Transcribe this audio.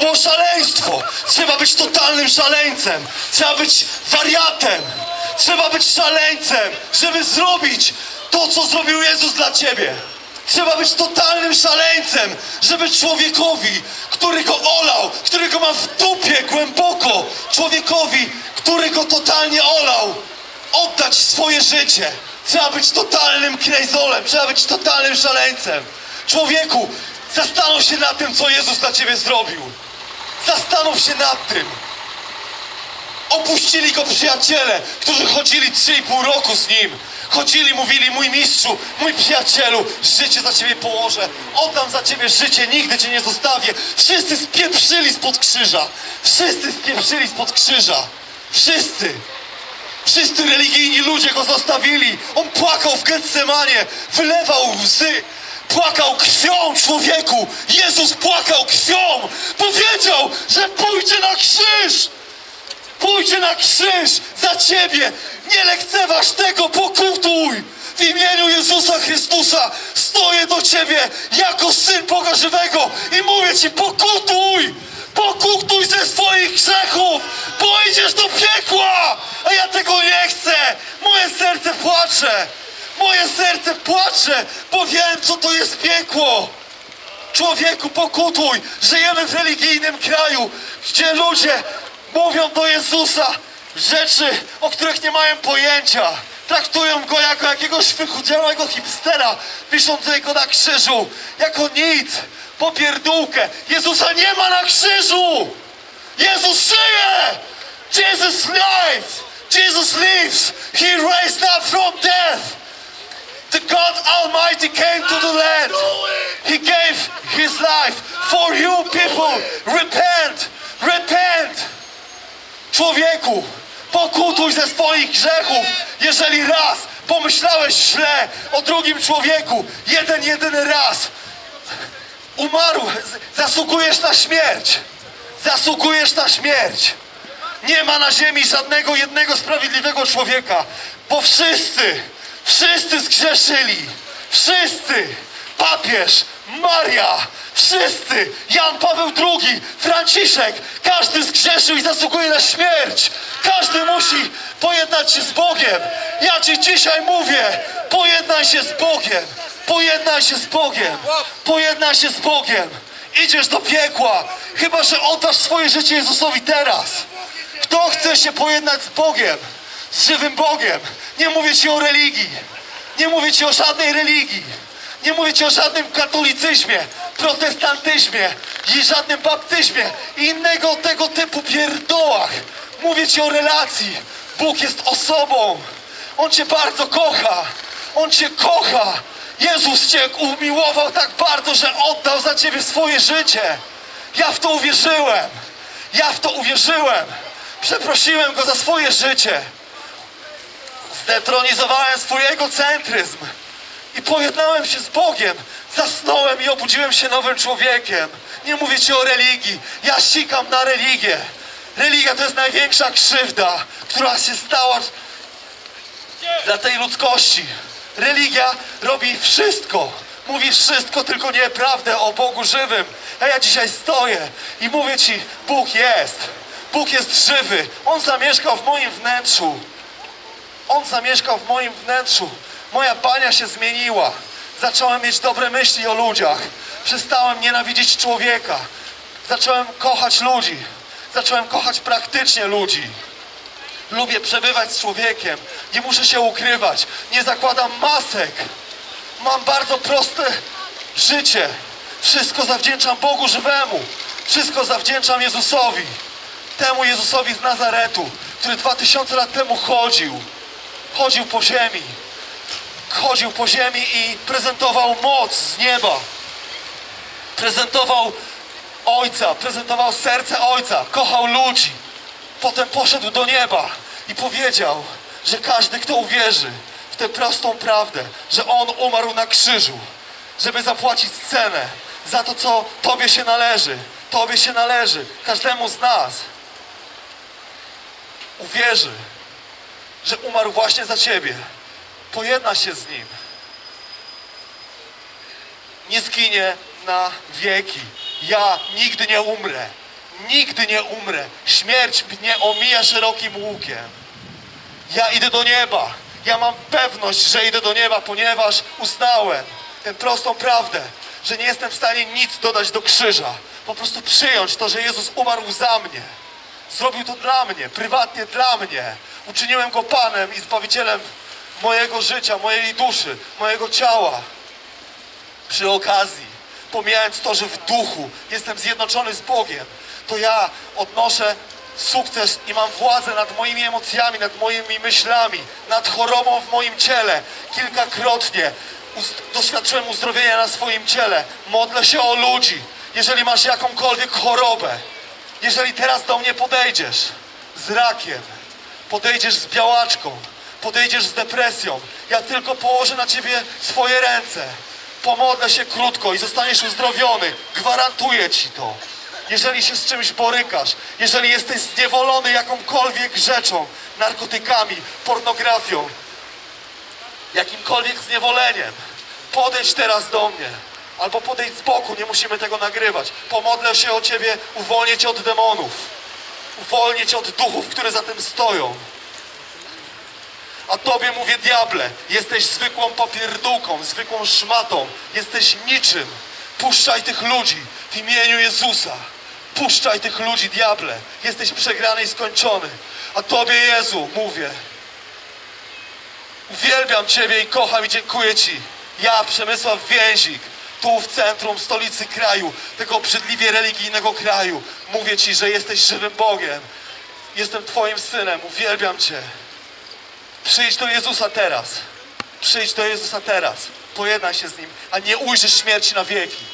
było szaleństwo. Trzeba być totalnym szaleńcem. Trzeba być wariatem. Trzeba być szaleńcem, żeby zrobić to, co zrobił Jezus dla ciebie. Trzeba być totalnym szaleńcem, żeby człowiekowi, który go olał, który go ma w dupie głęboko, człowiekowi, który go totalnie olał, oddać swoje życie. Trzeba być totalnym krejzolem, trzeba być totalnym szaleńcem. Człowieku, zastanów się nad tym, co Jezus dla ciebie zrobił. Zastanów się nad tym. Opuścili go przyjaciele, którzy chodzili 3,5 roku z nim. Chodzili, mówili, mój mistrzu, mój przyjacielu, życie za ciebie położę, oddam za ciebie życie, nigdy cię nie zostawię. Wszyscy spieprzyli spod krzyża. Wszyscy spieprzyli spod krzyża. Wszyscy. Wszyscy religijni ludzie go zostawili. On płakał w Getsemanie, wylewał łzy, płakał krwią człowieku. Jezus płakał krwią. Powiedział, że pójdzie na krzyż. Pójdzie na krzyż za ciebie. Nie lekceważ tego, pokutuj. W imieniu Jezusa Chrystusa stoję do ciebie jako syn Boga żywego i mówię ci, pokutuj. Pokutuj ze swoich grzechów, bo idziesz do piekła, a ja tego nie chcę. Moje serce płacze. Moje serce płacze, bo wiem, co to jest piekło. Człowieku, pokutuj! Żyjemy w religijnym kraju, gdzie ludzie mówią do Jezusa rzeczy, o których nie mają pojęcia. Traktują go jako jakiegoś wychudziałego hipstera, wiszącego go na krzyżu, jako nic, popierdółkę. Jezusa nie ma na krzyżu! Jezus żyje! Jesus lives! Jesus lives! He raised up from death! The God Almighty came to the land. He gave His life for you people. Repent, repent. Człowieku, pokutuj ze swoich grzechów. Jeżeli raz pomyślałeś źle o drugim człowieku, jeden, jedyny raz, umarł, zasługujesz na śmierć. Zasługujesz na śmierć. Nie ma na ziemi żadnego jednego sprawiedliwego człowieka, bo wszyscy, wszyscy zgrzeszyli. Wszyscy. Papież, Maria, wszyscy. Jan Paweł II, Franciszek, każdy zgrzeszył i zasługuje na śmierć. Każdy musi pojednać się z Bogiem. Ja ci dzisiaj mówię, pojednaj się z Bogiem. Pojednaj się z Bogiem. Pojednaj się z Bogiem. Idziesz do piekła, chyba że oddasz swoje życie Jezusowi teraz. Kto chce się pojednać z Bogiem, z żywym Bogiem? Nie mówię ci o religii. Nie mówię ci o żadnej religii. Nie mówię ci o żadnym katolicyzmie, protestantyzmie i żadnym baptyzmie i innego tego typu pierdołach. Mówię ci o relacji. Bóg jest osobą. On cię bardzo kocha. On cię kocha. Jezus cię umiłował tak bardzo, że oddał za ciebie swoje życie. Ja w to uwierzyłem. Ja w to uwierzyłem. Przeprosiłem go za swoje życie. Zdetronizowałem swój egocentryzm i pojednałem się z Bogiem. Zasnąłem i obudziłem się nowym człowiekiem. Nie mówię ci o religii. Ja sikam na religię. Religia to jest największa krzywda, która się stała dla tej ludzkości. Religia robi wszystko. Mówi wszystko, tylko nie prawdę o Bogu żywym. A ja dzisiaj stoję i mówię ci, Bóg jest. Bóg jest żywy. On zamieszkał w moim wnętrzu. On zamieszkał w moim wnętrzu. Moja bania się zmieniła. Zacząłem mieć dobre myśli o ludziach. Przestałem nienawidzić człowieka. Zacząłem kochać ludzi. Zacząłem kochać praktycznie ludzi. Lubię przebywać z człowiekiem. Nie muszę się ukrywać. Nie zakładam masek. Mam bardzo proste życie. Wszystko zawdzięczam Bogu żywemu. Wszystko zawdzięczam Jezusowi. Temu Jezusowi z Nazaretu, który dwa tysiące lat temu chodził. Chodził po ziemi. Chodził po ziemi i prezentował moc z nieba. Prezentował Ojca, prezentował serce Ojca, kochał ludzi. Potem poszedł do nieba i powiedział, że każdy, kto uwierzy w tę prostą prawdę, że On umarł na krzyżu, żeby zapłacić cenę za to, co Tobie się należy. Tobie się należy, każdemu z nas. Uwierzy, że umarł właśnie za Ciebie. Pojedna się z Nim. Nie zginie na wieki. Ja nigdy nie umrę. Nigdy nie umrę. Śmierć mnie omija szerokim łukiem. Ja idę do nieba. Ja mam pewność, że idę do nieba, ponieważ uznałem tę prostą prawdę, że nie jestem w stanie nic dodać do krzyża. Po prostu przyjąć to, że Jezus umarł za mnie. Zrobił to dla mnie, prywatnie dla mnie. Uczyniłem Go Panem i Zbawicielem mojego życia, mojej duszy, mojego ciała. Przy okazji, pomijając to, że w duchu jestem zjednoczony z Bogiem, to ja odnoszę sukces i mam władzę nad moimi emocjami, nad moimi myślami, nad chorobą w moim ciele. Kilkakrotnie doświadczyłem uzdrowienia na swoim ciele. Modlę się o ludzi. Jeżeli masz jakąkolwiek chorobę, jeżeli teraz do mnie podejdziesz z rakiem, podejdziesz z białaczką, podejdziesz z depresją, ja tylko położę na ciebie swoje ręce. Pomodlę się krótko i zostaniesz uzdrowiony. Gwarantuję ci to. Jeżeli się z czymś borykasz, jeżeli jesteś zniewolony jakąkolwiek rzeczą, narkotykami, pornografią, jakimkolwiek zniewoleniem, podejdź teraz do mnie. Albo podejdź z boku, nie musimy tego nagrywać. Pomodlę się o ciebie, uwolnię cię od demonów. Uwolnię cię od duchów, które za tym stoją. A tobie mówię, diable, jesteś zwykłą popierdółką, zwykłą szmatą, jesteś niczym. Puszczaj tych ludzi w imieniu Jezusa. Puszczaj tych ludzi, diable. Jesteś przegrany i skończony. A tobie, Jezu, mówię, uwielbiam Ciebie i kocham i dziękuję Ci. Ja, Przemysław Więzik, tu w centrum stolicy kraju, tego obrzydliwie religijnego kraju, mówię Ci, że jesteś żywym Bogiem. Jestem Twoim synem, uwielbiam Cię. Przyjdź do Jezusa teraz. Przyjdź do Jezusa teraz. Pojednaj się z Nim, a nie ujrzysz śmierci na wieki.